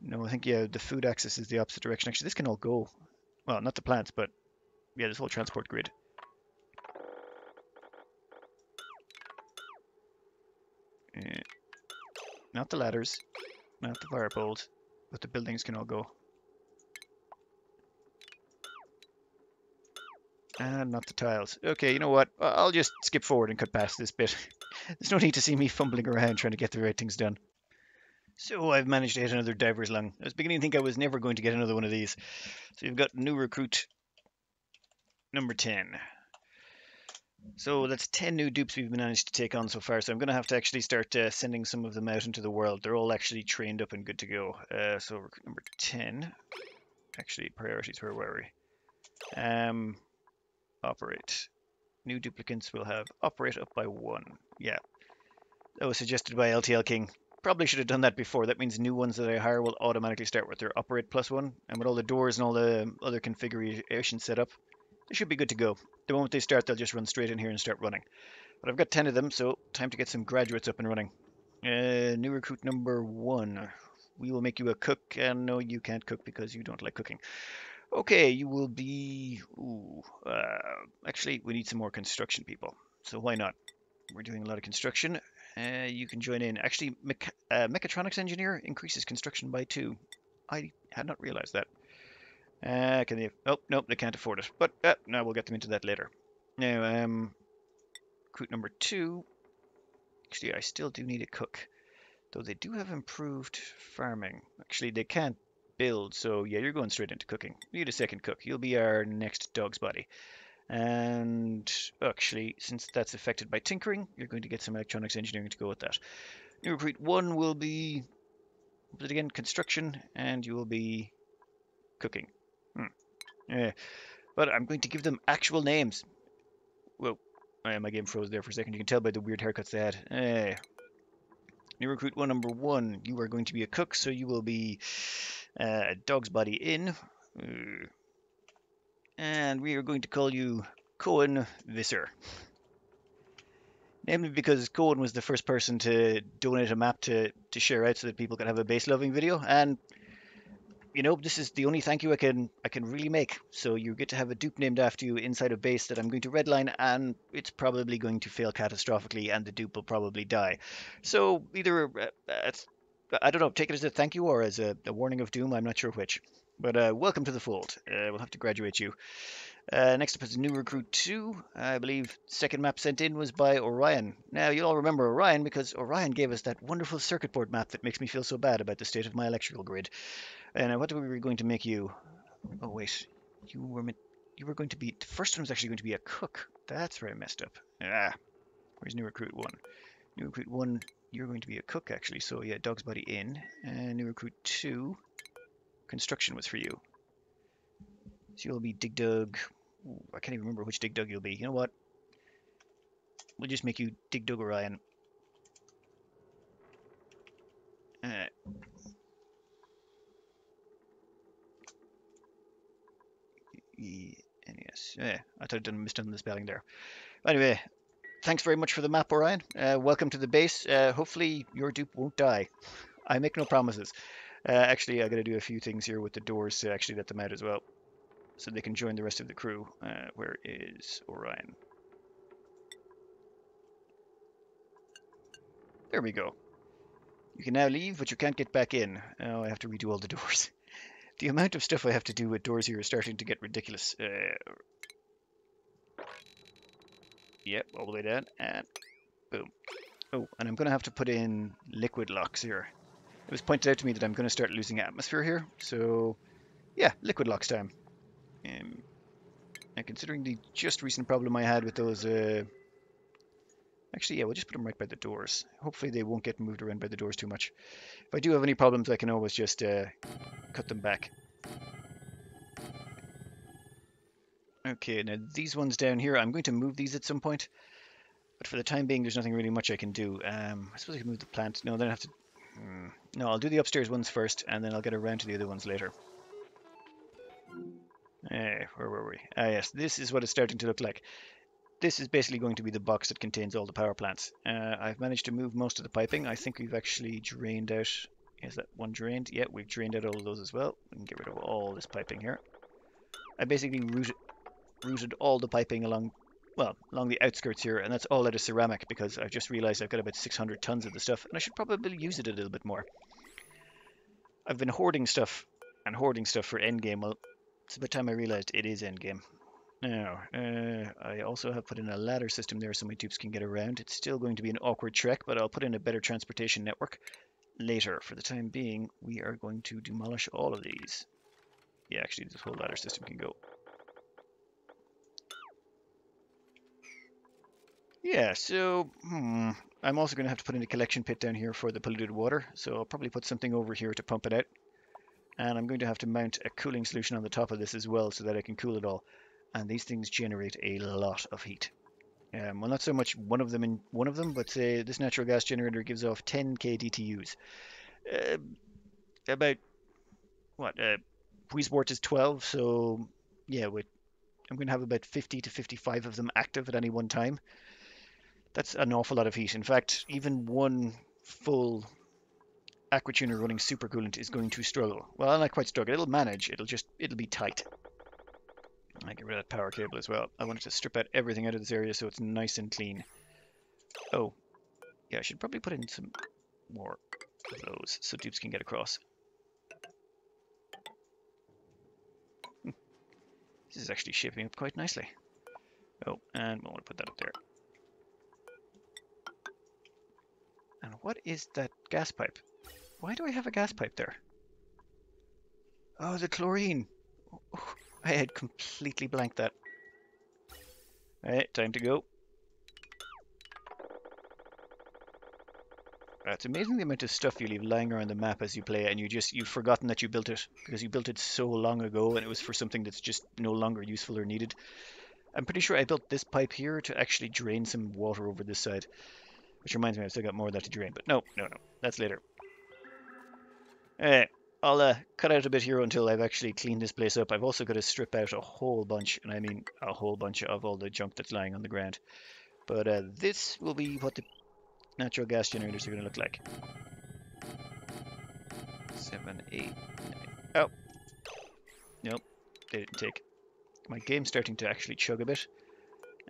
no, I think, yeah, the food access is the opposite direction. Actually, this can all go. Well, not the plants, but, yeah, this whole transport grid. Uh, not the ladders, not the fire poles, but the buildings can all go. And not the tiles. Okay, you know what? I'll just skip forward and cut past this bit. There's no need to see me fumbling around trying to get the right things done. So I've managed to hit another diver's lung. I was beginning to think I was never going to get another one of these. So you've got new recruit number 10. So that's 10 new dupes we've managed to take on so far. So I'm going to have to actually start uh, sending some of them out into the world. They're all actually trained up and good to go. Uh, so recruit number 10. Actually, priorities, where were we? Um, operate. New duplicants will have operate up by one. Yeah. That was suggested by LTL King. Probably should have done that before. That means new ones that I hire will automatically start with their operate plus one. And with all the doors and all the other configuration set up, they should be good to go. The moment they start, they'll just run straight in here and start running. But I've got 10 of them, so time to get some graduates up and running. Uh, new recruit number one. We will make you a cook. And no, you can't cook because you don't like cooking. Okay, you will be... Ooh, uh, actually, we need some more construction people. So why not? We're doing a lot of construction. Uh, you can join in. Actually, uh, mechatronics engineer increases construction by two. I had not realized that. Uh, can they? Oh, nope, they can't afford it. But uh, now we'll get them into that later. Now, um, recruit number two. Actually, I still do need a cook, though they do have improved farming. Actually, they can't build. So yeah, you're going straight into cooking. You need a second cook. You'll be our next dog's body. And actually, since that's affected by tinkering, you're going to get some electronics engineering to go with that. New recruit one will be But again, construction, and you will be cooking. Hmm. Yeah. But I'm going to give them actual names. Well, my game froze there for a second. You can tell by the weird haircuts they had. Eh. New recruit one, number one. You are going to be a cook, so you will be uh, Dog's Body. Uh, and we are going to call you Cohen Visser. Namely because Cohen was the first person to donate a map to, to share out so that people could have a base loving video. And you know, this is the only thank you I can I can really make. So you get to have a dupe named after you inside a base that I'm going to redline, and it's probably going to fail catastrophically, and the dupe will probably die. So either uh, I don't know, take it as a thank you or as a, a warning of doom. I'm not sure which. But uh, welcome to the fold. Uh, we'll have to graduate you. Uh, next up is New Recruit 2. I believe second map sent in was by Orion. Now, you'll all remember Orion because Orion gave us that wonderful circuit board map that makes me feel so bad about the state of my electrical grid. And uh, what were we going to make you? Oh, wait. You were you were going to be... The first one was actually going to be a cook. That's very messed up. Ah. Where's New Recruit 1? New Recruit 1, you're going to be a cook, actually. So, yeah, Dog's Body in. And New Recruit 2, construction was for you. So you'll be Dig Dug. Ooh, I can't even remember which Dig Dug you'll be. You know what? We'll just make you Dig Dug Orion. Uh, yes. Yeah, I thought I'd done misdone the spelling there. Anyway, thanks very much for the map, Orion. Uh, welcome to the base. Uh, hopefully your dupe won't die. I make no promises. Uh, actually, I got to do a few things here with the doors to actually let them out as well, so they can join the rest of the crew. Uh, where is Orion? There we go. You can now leave, but you can't get back in. Oh, I have to redo all the doors. the amount of stuff I have to do with doors here is starting to get ridiculous. Yep, all the way down, and boom. Oh, and I'm going to have to put in liquid locks here. It was pointed out to me that I'm going to start losing atmosphere here, so yeah, liquid locks time. Um, and considering the just recent problem I had with those, uh, actually, yeah, we'll just put them right by the doors. Hopefully they won't get moved around by the doors too much. If I do have any problems, I can always just uh, cut them back. Okay, now these ones down here, I'm going to move these at some point. But for the time being, there's nothing really much I can do. Um, I suppose I can move the plant. No, then I have to Hmm. No, I'll do the upstairs ones first, and then I'll get around to the other ones later. Eh, where were we? Ah, yes, this is what it's starting to look like. This is basically going to be the box that contains all the power plants. Uh, I've managed to move most of the piping. I think we've actually drained out... Is that one drained? Yeah, we've drained out all of those as well. We can get rid of all this piping here. I basically routed, routed all the piping along well, along the outskirts here, and that's all out of ceramic because I've just realized I've got about 600 tons of the stuff, and I should probably use it a little bit more. I've been hoarding stuff and hoarding stuff for endgame. Well, it's about time I realized it is endgame. Now, uh, I also have put in a ladder system there so my dupes can get around. It's still going to be an awkward trek, but I'll put in a better transportation network later. For the time being, we are going to demolish all of these. Yeah, actually, this whole ladder system can go. Yeah, so hmm, I'm also going to have to put in a collection pit down here for the polluted water. So I'll probably put something over here to pump it out. And I'm going to have to mount a cooling solution on the top of this as well so that I can cool it all. And these things generate a lot of heat. Um, well, not so much one of them in one of them, but say this natural gas generator gives off 10 kDTUs. Uh, about, what, uh, Wheezewort is 12, so yeah, I'm going to have about 50 to 55 of them active at any one time. That's an awful lot of heat. In fact, even one full aquatuner running super supercoolant is going to struggle. Well, not quite struggle. It'll manage. It'll just, it'll be tight. I get rid of that power cable as well. I wanted to strip out everything out of this area so it's nice and clean. Oh, yeah, I should probably put in some more of those so dupes can get across. Hmm. This is actually shaping up quite nicely. Oh, and we'll want to put that up there. And what is that gas pipe? Why do I have a gas pipe there? Oh, the chlorine. Oh, I had completely blanked that. Alright, time to go. It's amazing the amount of stuff you leave lying around the map as you play and you just you've forgotten that you built it because you built it so long ago and it was for something that's just no longer useful or needed. I'm pretty sure I built this pipe here to actually drain some water over this side. Which reminds me, I've still got more of that to drain. But no, no, no. That's later. Alright, I'll uh, cut out a bit here until I've actually cleaned this place up. I've also got to strip out a whole bunch, and I mean a whole bunch of all the junk that's lying on the ground. But uh, this will be what the natural gas generators are going to look like. Seven, eight, nine. Oh! Nope, they didn't take. My game's starting to actually chug a bit.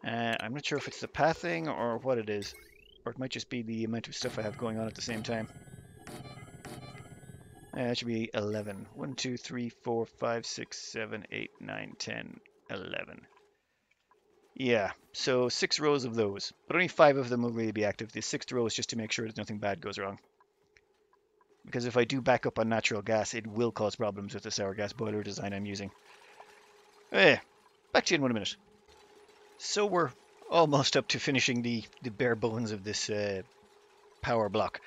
Uh, I'm not sure if it's the pathing or what it is. Or it might just be the amount of stuff I have going on at the same time. Uh, that should be 11. 1, 2, 3, 4, 5, 6, 7, 8, 9, 10, 11. Yeah, so six rows of those. But only five of them will really be active. The sixth row is just to make sure that nothing bad goes wrong. Because if I do back up on natural gas, it will cause problems with the sour gas boiler design I'm using. Eh, back to you in one minute. So we're almost up to finishing the, the bare bones of this uh, power block.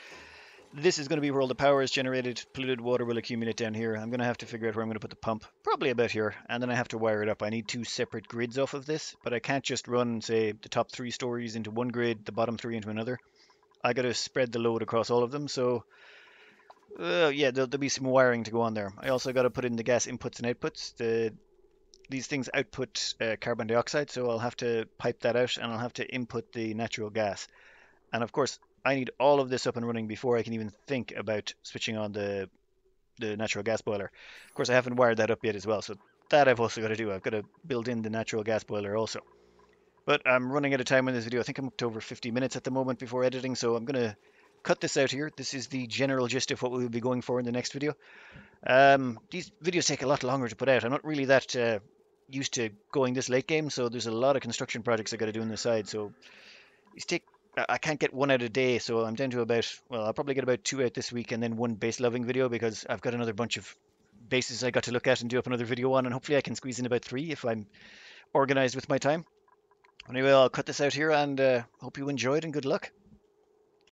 This is going to be where all the power is generated. Polluted water will accumulate down here. I'm going to have to figure out where I'm going to put the pump. Probably about here. And then I have to wire it up. I need two separate grids off of this. But I can't just run, say, the top three stories into one grid, the bottom three into another. I got to spread the load across all of them. So, uh, yeah, there'll, there'll be some wiring to go on there. I also got to put in the gas inputs and outputs. The these things output uh, carbon dioxide, so I'll have to pipe that out and I'll have to input the natural gas. And of course, I need all of this up and running before I can even think about switching on the the natural gas boiler. Of course, I haven't wired that up yet as well, so that I've also got to do. I've got to build in the natural gas boiler also. But I'm running out of time on this video. I think I'm up to over 50 minutes at the moment before editing, so I'm going to cut this out here. This is the general gist of what we will be going for in the next video. Um, these videos take a lot longer to put out. I'm not really that uh, used to going this late game, so there's a lot of construction projects I got to do on the side. So these take I can't get one out a day, so I'm down to about well, I'll probably get about two out this week, and then one base loving video because I've got another bunch of bases I got to look at and do up another video on, and hopefully I can squeeze in about three if I'm organized with my time. Anyway, I'll cut this out here and uh, hope you enjoyed and good luck.